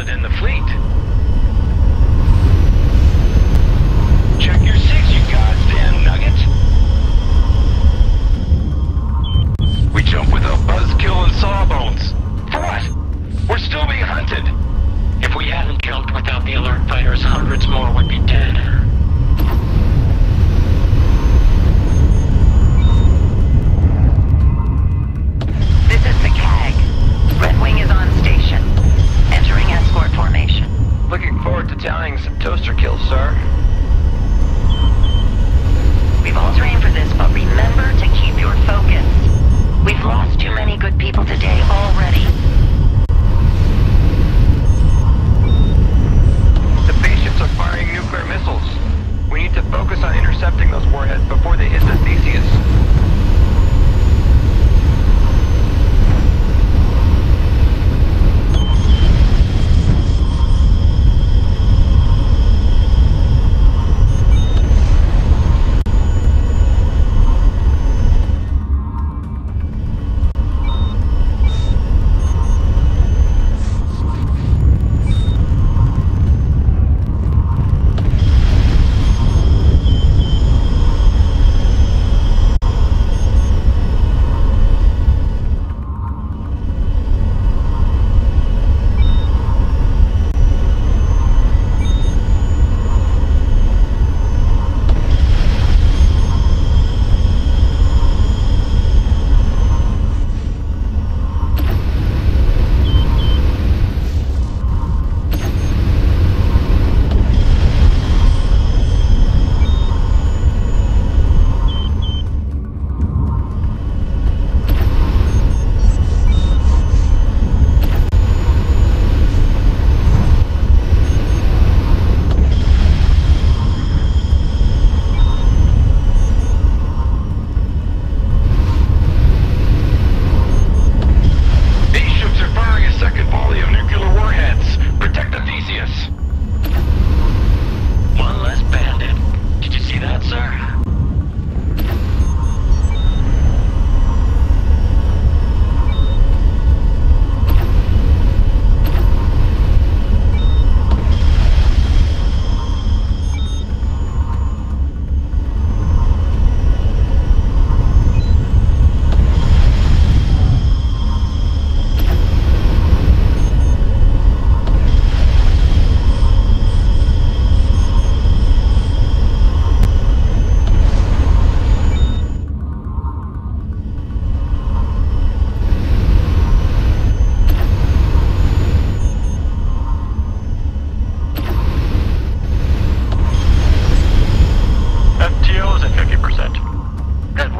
pilot in the fleet. Check your six, you goddamn nugget. We jump without buzzkill and sawbones. For what? We're still being hunted. If we hadn't jumped without the alert fighters, hundreds more would be dead.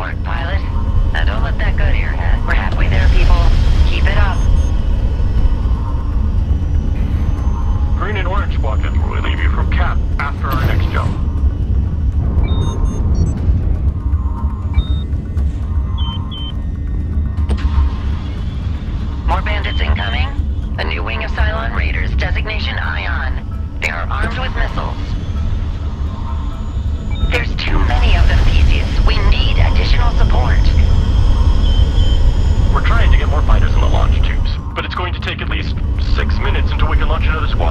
Work, pilot. Now don't let that go to your head. We're halfway there, people. Keep it up. Green and orange squadron will relieve you from cap after our next jump. We're trying to get more fighters in the launch tubes, but it's going to take at least six minutes until we can launch another squadron.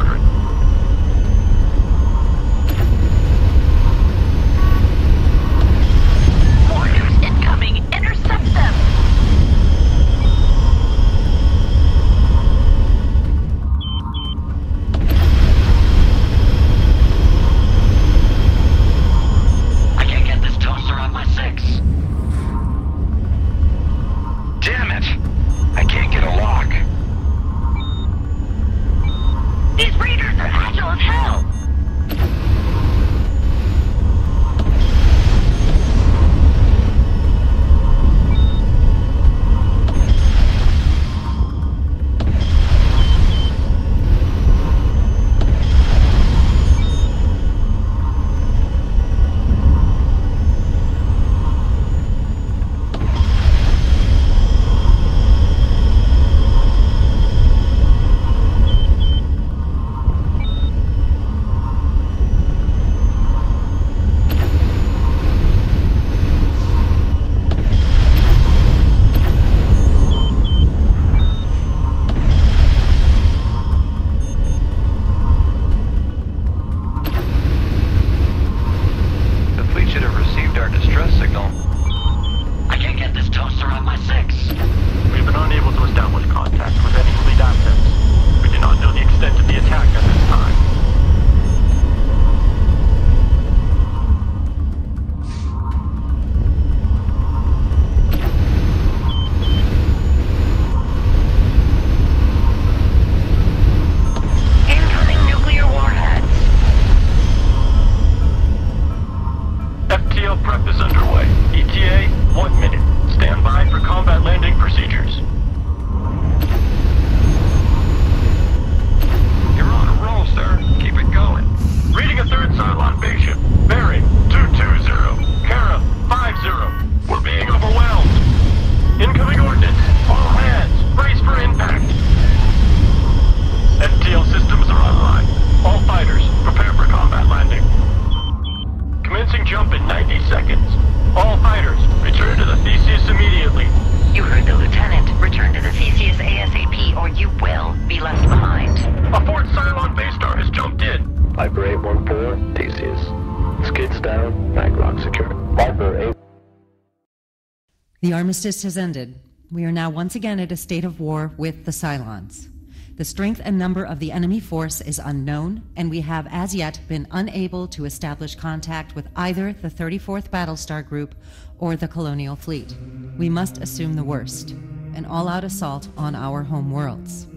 The armistice has ended. We are now once again at a state of war with the Cylons. The strength and number of the enemy force is unknown, and we have as yet been unable to establish contact with either the 34th Battlestar Group or the Colonial Fleet. We must assume the worst an all out assault on our home worlds.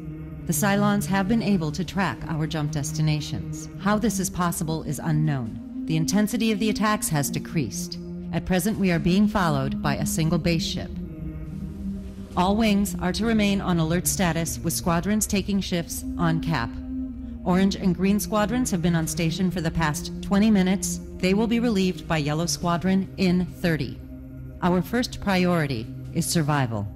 The Cylons have been able to track our jump destinations. How this is possible is unknown. The intensity of the attacks has decreased. At present, we are being followed by a single base ship. All wings are to remain on alert status with squadrons taking shifts on cap. Orange and green squadrons have been on station for the past 20 minutes. They will be relieved by yellow squadron in 30. Our first priority is survival.